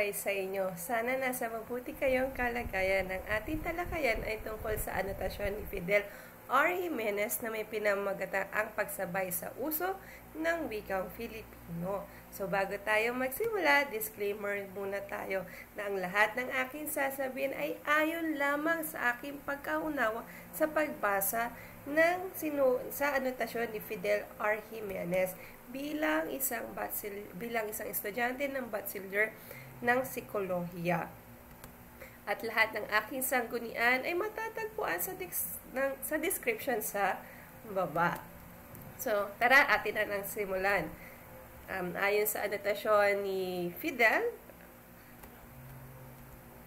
buhay sa inyo. Sana nasa mabuti kayong kalagayan. Ang ating talakayan ay tungkol sa anotasyon ni Fidel R. Jimenez na may pinamagatang ang pagsabay sa uso ng wikang Filipino. So bago tayo magsimula, disclaimer muna tayo na ang lahat ng aking sasabihin ay ayon lamang sa aking pagkaunawa sa pagbasa ng sinu sa anotasyon ni Fidel R. Jimenez bilang isang bachelor, bilang isang estudyante ng bachelor ng psikolohiya. At lahat ng aking sanggunian ay matatagpuan sa, ng, sa description sa baba. So, tara, atin na nang simulan. Um, ayon sa anotasyon ni Fidel,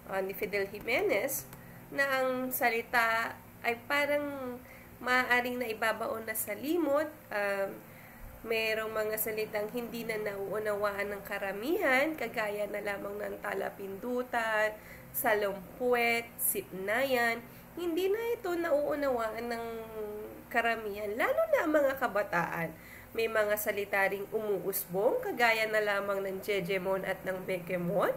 uh, ni Fidel Jimenez, na ang salita ay parang maaaring na ibabaon na sa limot, um, merong mga salitang hindi na nauunawaan ng karamihan, kagaya na lamang ng talapindutan, salumpuet, sipnayan, hindi na ito nauunawaan ng karamihan, lalo na ang mga kabataan. May mga salita ring umuusbong, kagaya na lamang ng Jejemon at ng Bekemon,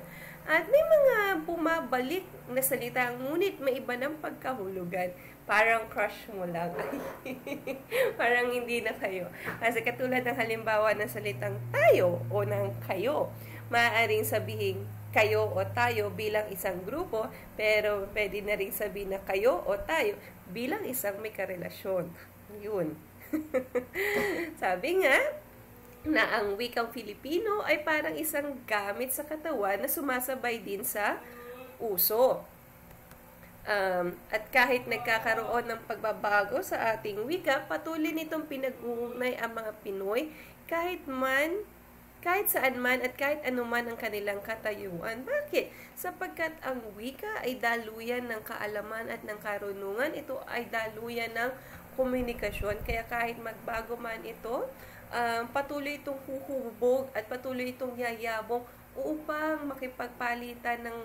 at may mga bumabalik na salita, ngunit may iba ng pagkahulugan. Parang crush mo lang. Parang hindi na kayo. Kasi katulad ng halimbawa ng salitang tayo o ng kayo, maaaring sabihin kayo o tayo bilang isang grupo, pero pwede na rin sabihin na kayo o tayo bilang isang may karelasyon. Yun. Sabi nga, na ang wikang Filipino ay parang isang gamit sa katawan na sumasabay din sa uso. Um, at kahit nagkakaroon ng pagbabago sa ating wika, patuloy nitong pinag-uugnay ang mga Pinoy kahit man kahit saan man at kahit anuman ang kanilang katayuan. Bakit? Sapagkat ang wika ay daluyan ng kaalaman at ng karunungan. Ito ay daluyan ng komunikasyon. Kaya kahit magbago man ito, um, patuloy itong huhubog at patuloy itong yayabong upang makipagpalitan ng,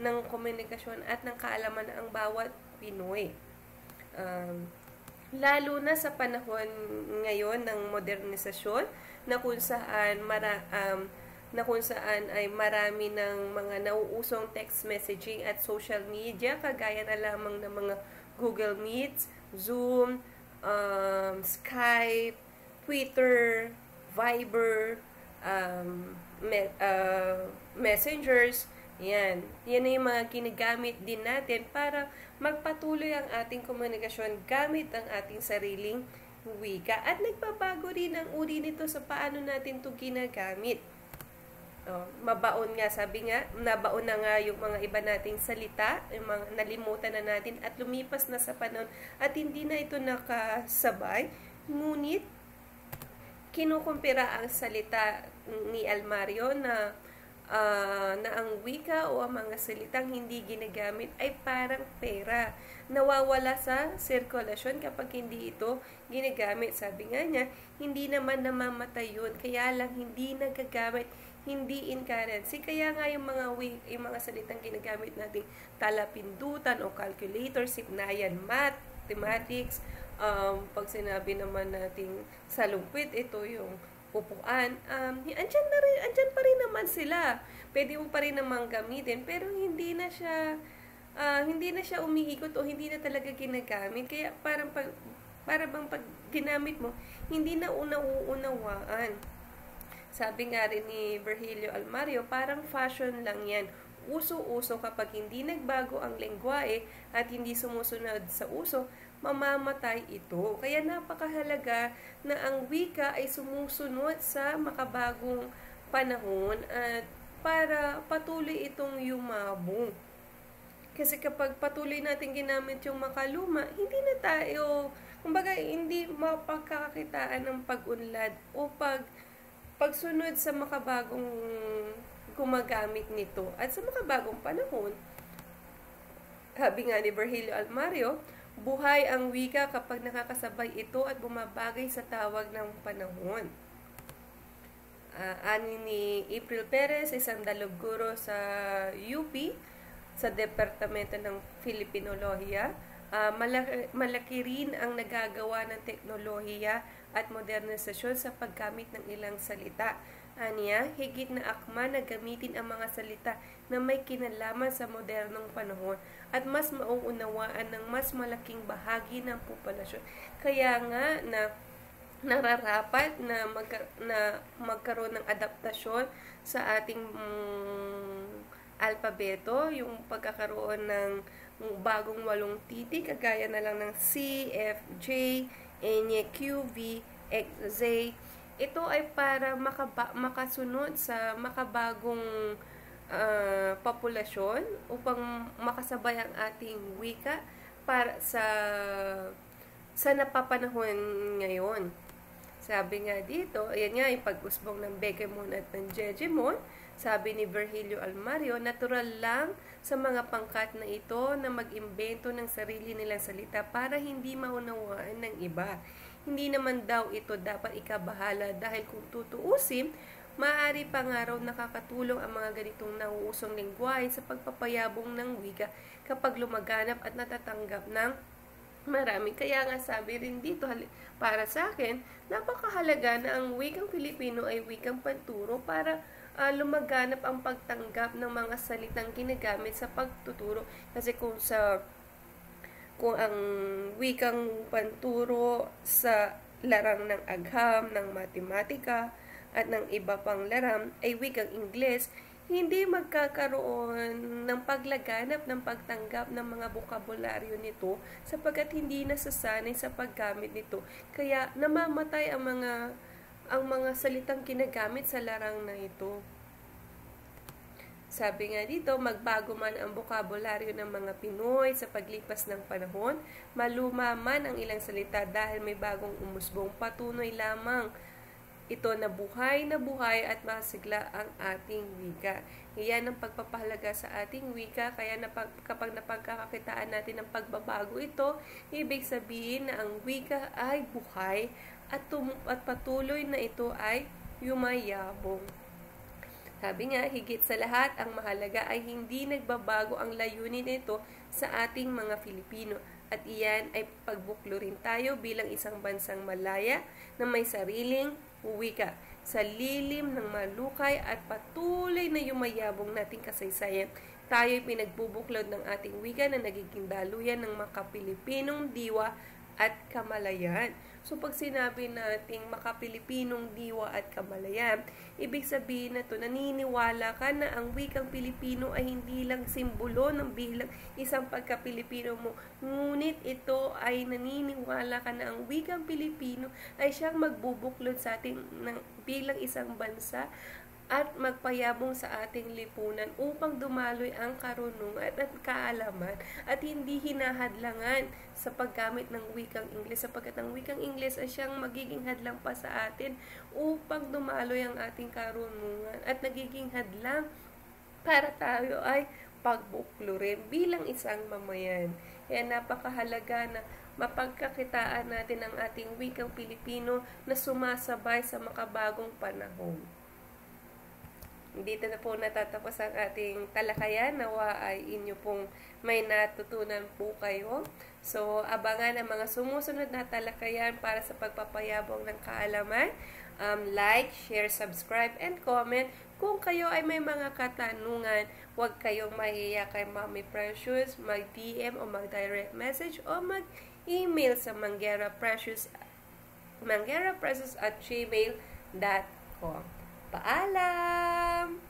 ng komunikasyon at ng kaalaman ang bawat Pinoy. Um, lalo na sa panahon ngayon ng modernisasyon, na kung saan mara, um, na kung saan ay marami ng mga nauusong text messaging at social media kagaya na lamang ng mga Google Meets, Zoom, um, Skype, Twitter, Viber, um, me, uh, messengers, yan. Yan ay yung mga ginagamit din natin para magpatuloy ang ating komunikasyon gamit ang ating sariling wika. At nagbabago rin ang uri nito sa paano natin ito ginagamit. Oh, mabaon nga, sabi nga, nabaon na nga yung mga iba nating salita, yung mga nalimutan na natin at lumipas na sa panahon at hindi na ito nakasabay. Ngunit, kinukumpira ang salita ni Almario na uh, na ang wika o ang mga salitang hindi ginagamit ay parang pera. Nawawala sa sirkulasyon kapag hindi ito ginagamit. Sabi nga niya, hindi naman namamatay yun, kaya lang hindi nagagamit, hindi in currency. Kaya nga yung mga, wik, yung mga salitang ginagamit nating talapindutan o calculator, sipnayan, math, mathematics, um, pag sinabi naman nating salungkwit, ito yung upuan, um, andyan, na rin, andyan pa rin naman sila. Pwede mo pa rin namang gamitin, pero hindi na siya, uh, hindi na siya umiikot o hindi na talaga ginagamit. Kaya parang pag, para bang pag ginamit mo, hindi na una-uunawaan. Sabi nga rin ni Virgilio Almario, parang fashion lang yan. Uso-uso kapag hindi nagbago ang lengguwae at hindi sumusunod sa uso, mamamatay ito. Kaya napakahalaga na ang wika ay sumusunod sa makabagong panahon at para patuloy itong yumabong. Kasi kapag patuloy natin ginamit yung makaluma, hindi na tayo, kumbaga, hindi mapagkakakitaan ng pag-unlad o pag, pagsunod sa makabagong gumagamit nito. At sa makabagong panahon, sabi nga ni Virgilio Almario, Buhay ang wika kapag nakakasabay ito at bumabagay sa tawag ng panahon. Uh, ani ni April Perez, isang daluguro sa UP, sa Departamento ng Filipinolohiya. Uh, malaki, malaki rin ang nagagawa ng teknolohiya at modernisasyon sa paggamit ng ilang salita. Aniya, higit na akma na gamitin ang mga salita na may kinalaman sa modernong panahon at mas mauunawaan ng mas malaking bahagi ng populasyon. Kaya nga na nararapat na, magka, na magkaroon ng adaptasyon sa ating mm, alpabeto, yung pagkakaroon ng bagong walong titik, kagaya na lang ng C, F, J, N, Q, V, X, Z, ito ay para makaba, makasunod sa makabagong uh, populasyon upang makasabay ang ating wika para sa sa napapanahon ngayon. Sabi nga dito, ayan nga yung pag-usbong ng Begemon at ng Jejemon, sabi ni Virgilio Almario, natural lang sa mga pangkat na ito na mag-imbento ng sarili nilang salita para hindi maunawaan ng iba. Hindi naman daw ito dapat ikabahala dahil kung tutuusin, maaari pa nga raw nakakatulong ang mga ganitong nauusong lingwahe sa pagpapayabong ng wika kapag lumaganap at natatanggap ng marami. Kaya nga sabi rin dito, para sa akin, napakahalaga na ang wikang Pilipino ay wikang panturo para uh, lumaganap ang pagtanggap ng mga salitang ginagamit sa pagtuturo. Kasi kung sa kung ang wikang panturo sa larang ng agham, ng matematika, at ng iba pang laram ay wikang Ingles, hindi magkakaroon ng paglaganap ng pagtanggap ng mga bokabularyo nito sapagkat hindi nasasanay sa paggamit nito. Kaya namamatay ang mga ang mga salitang ginagamit sa larang na ito. Sabi nga dito, magbago man ang bokabularyo ng mga Pinoy sa paglipas ng panahon, maluma man ang ilang salita dahil may bagong umusbong patunoy lamang ito na buhay na buhay at masigla ang ating wika. Iyan ang pagpapahalaga sa ating wika, kaya napag, kapag napagkakakitaan natin ng pagbabago ito, ibig sabihin na ang wika ay buhay at, tum- at patuloy na ito ay yumayabong. Sabi nga, higit sa lahat, ang mahalaga ay hindi nagbabago ang layunin nito sa ating mga Filipino. At iyan ay pagbuklo rin tayo bilang isang bansang malaya na may sariling wika sa lilim ng malukay at patuloy na yumayabong nating kasaysayan. Tayo'y pinagbubuklod ng ating wika na nagiging daluyan ng mga Pilipinong diwa at kamalayan. So, pag sinabi nating makapilipinong diwa at kamalayan, ibig sabihin na to naniniwala ka na ang wikang Pilipino ay hindi lang simbolo ng bilang isang pagka-Pilipino mo. Ngunit ito ay naniniwala ka na ang wikang Pilipino ay siyang magbubuklod sa ating ng, bilang isang bansa at magpayabong sa ating lipunan upang dumaloy ang karunungan at kaalaman at hindi hinahadlangan sa paggamit ng wikang Ingles sapagkat ang wikang Ingles ay siyang magiging hadlang pa sa atin upang dumaloy ang ating karunungan at nagiging hadlang para tayo ay pagbuklurin bilang isang mamayan. Kaya napakahalaga na mapagkakitaan natin ang ating wikang Pilipino na sumasabay sa makabagong panahon. Dito na po natatapos ang ating talakayan. Nawa ay inyo pong may natutunan po kayo. So, abangan ang mga sumusunod na talakayan para sa pagpapayabong ng kaalaman. Um, like, share, subscribe, and comment. Kung kayo ay may mga katanungan, huwag kayong mahiya kay Mommy Precious, mag-DM o mag-direct message o mag-email sa Manggera Precious manggeraprecious at gmail.com. Paalam!